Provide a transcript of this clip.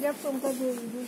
Я в том году не